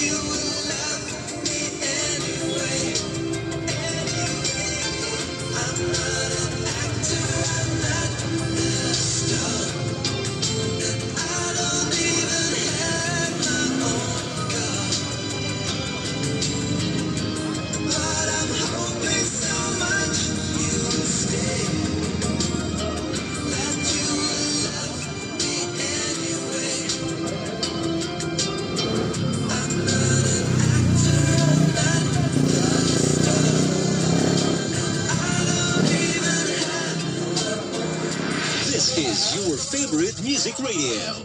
you This is your favorite music radio.